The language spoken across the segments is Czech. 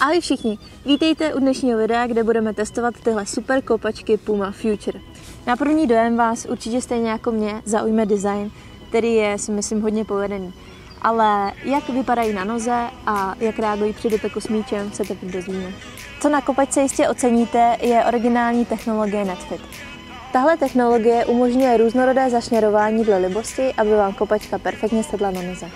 Ahoj všichni, vítejte u dnešního videa, kde budeme testovat tyhle super kopačky Puma Future. Na první dojem vás určitě stejně jako mě zaujme design, který je si myslím hodně povedený. Ale jak vypadají na noze a jak reagují při doteku s míčem, se teď dozvíme. Co na kopačce jistě oceníte, je originální technologie Netfit. Tahle technologie umožňuje různorodé zašněrování dle libosti, aby vám kopačka perfektně sedla na noze.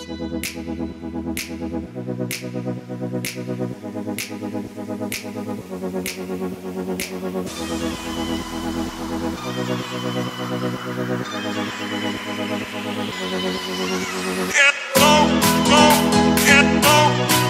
Get low, low, get low.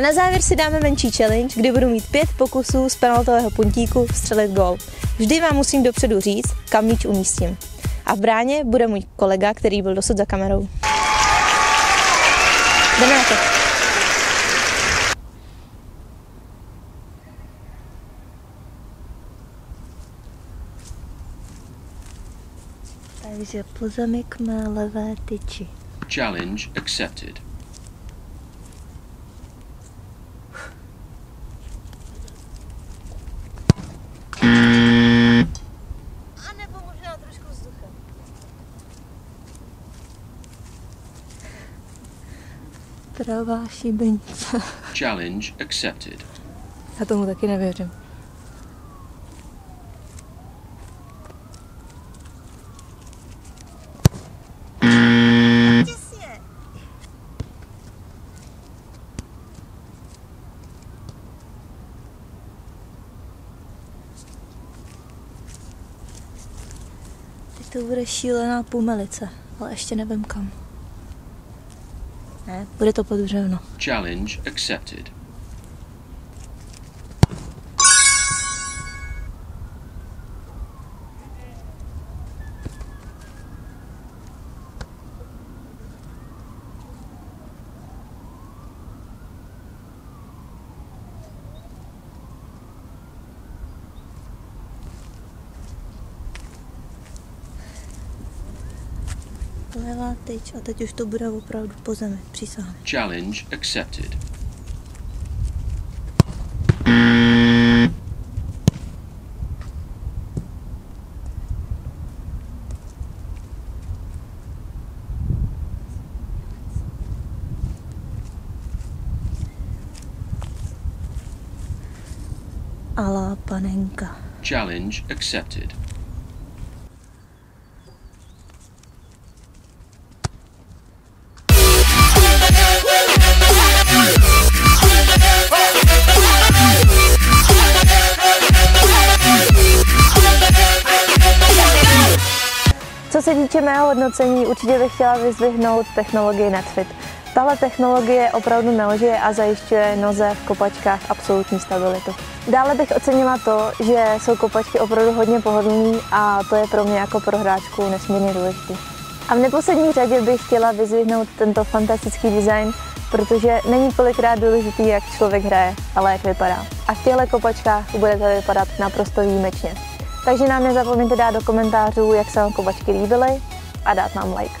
Na závěr si dáme menší challenge, kdy budu mít pět pokusů z penaltového puntíku střelit gol. Vždy vám musím dopředu říct, kam míč umístím. A v bráně bude můj kolega, který byl dosud za kamerou. Jdeme na to. Takže pozemek má levé tyči. Challenge accepted. Kravá šibenice. Challenge accepted. Já tomu taky nevěřím. to bude šílená pumelice, ale ještě nevím kam. Ne, Bude to podvřevno. Challenge accepted. Kamila, tyč a teď už to bude opravdu po zemi, přísahám. Challenge accepted. Alá panenka. Challenge accepted. Co se týče mého hodnocení, určitě bych chtěla vyzvihnout technologii Netfit. Tahle technologie opravdu nelže a zajišťuje noze v kopačkách absolutní stabilitu. Dále bych ocenila to, že jsou kopačky opravdu hodně pohodlný a to je pro mě jako pro hráčku nesmírně důležité. A v neposlední řadě bych chtěla vyzvihnout tento fantastický design, protože není kolikrát důležitý, jak člověk hraje, ale jak vypadá. A v těchto kopačkách budete vypadat naprosto výjimečně. Takže nám nezapomeňte dát do komentářů, jak se vám kopačky líbily a dát nám like.